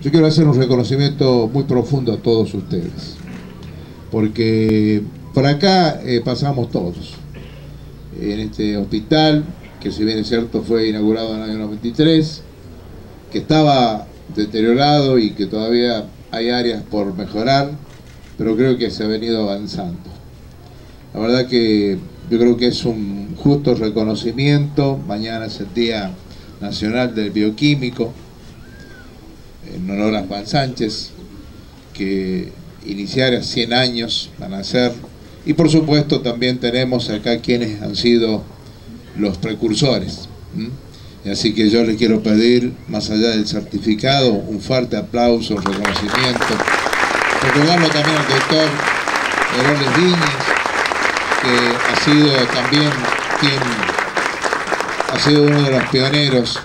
Yo quiero hacer un reconocimiento muy profundo a todos ustedes, porque por acá eh, pasamos todos. En este hospital, que si bien es cierto fue inaugurado en el año 93, que estaba deteriorado y que todavía hay áreas por mejorar, pero creo que se ha venido avanzando. La verdad que yo creo que es un justo reconocimiento, mañana es el Día Nacional del Bioquímico, en Juan Sánchez, que iniciara 100 años a ser, y por supuesto también tenemos acá quienes han sido los precursores. Así que yo les quiero pedir, más allá del certificado, un fuerte aplauso, un reconocimiento. Recordarlo también al doctor Heroles Díñez, que ha sido también quien ha sido uno de los pioneros